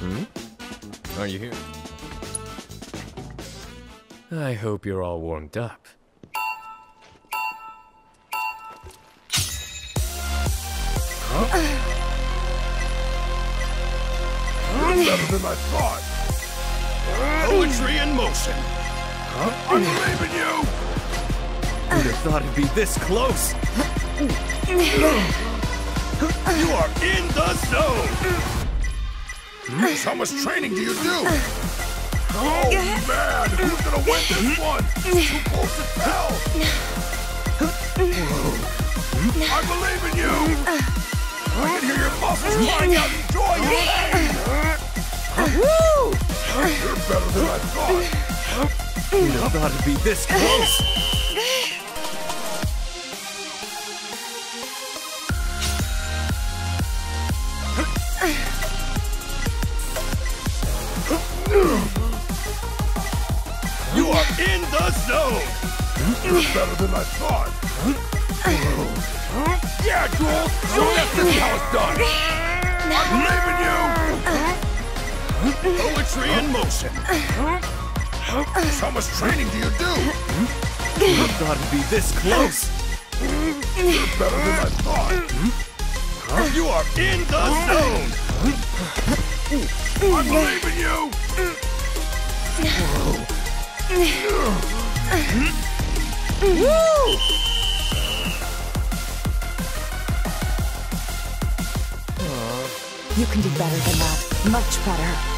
Hmm? Are you here? I hope you're all warmed up. Huh? better than I thought. Poetry in motion. Huh? I believe in you. Who'd have thought it'd be this close? You are in the zone. How much training do you do? Uh, oh uh, man, who's gonna win this uh, one? Too close to tell. I believe in you. I can hear your muscles crying out in joy and pain. You're better than I thought. Who'd have thought it'd be this close? You are in the zone. You're better than I thought. Yeah, Jules, show us this how it's done. I believe in you. Poetry in motion. How much training do you do? Have thought it'd be this close? You're better than I thought. You are in the zone. I believe in you. You can do better than that. Much better.